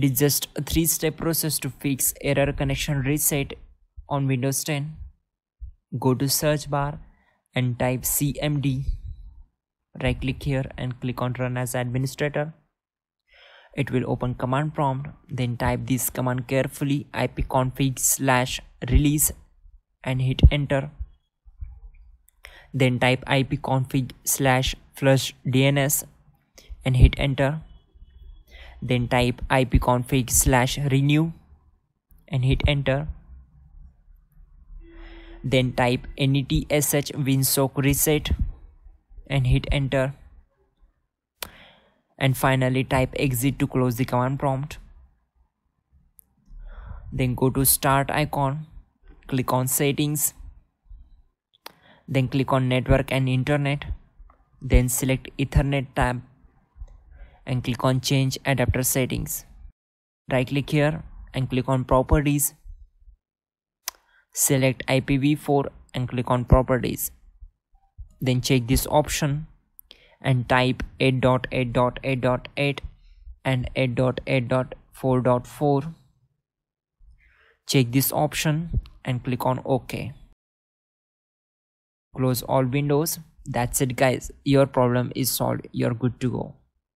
It is just a three step process to fix error connection reset on Windows 10. Go to search bar and type CMD. Right click here and click on run as administrator. It will open command prompt. Then type this command carefully ipconfig slash release and hit enter. Then type ipconfig slash flush DNS and hit enter then type ipconfig slash renew and hit enter. Then type netsh winsock reset and hit enter. And finally type exit to close the command prompt. Then go to start icon click on settings then click on network and internet then select ethernet tab and click on change adapter settings. Right click here and click on properties. Select IPv4 and click on properties. Then check this option and type 8.8.8.8 and 8.8.4.4 check this option and click on ok. Close all windows. That's it guys. Your problem is solved. You're good to go